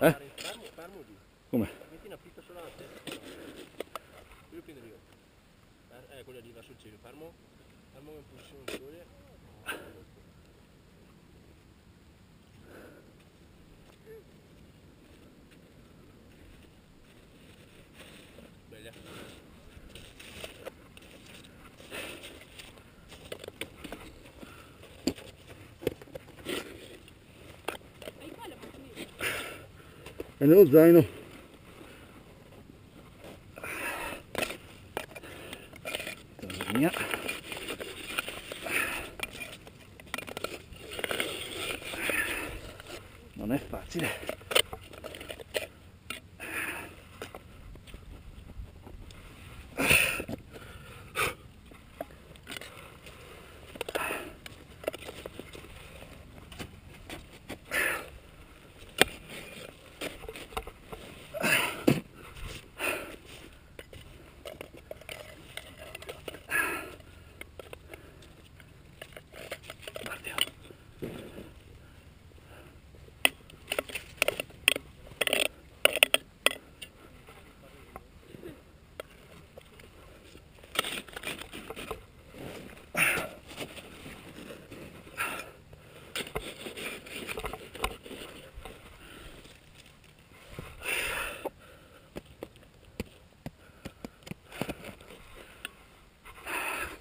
Eh? Fermo, Come? Metti una pista solo alla testa. Io prendo io. Eh, quella lì va sul cielo. Fermo. Fermo in posizione sole. È nello zaino. Mia. Non è facile.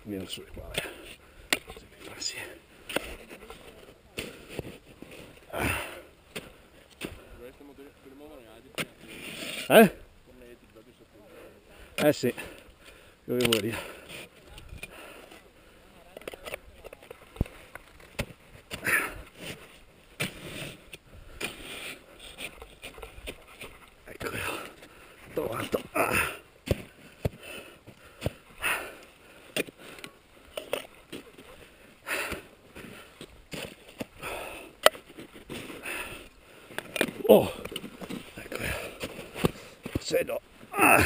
Viene su qua. Così mi fa sì. Eh? Eh sì. Dovevo morire. Ecco trovato. Ah. お最高やせのあ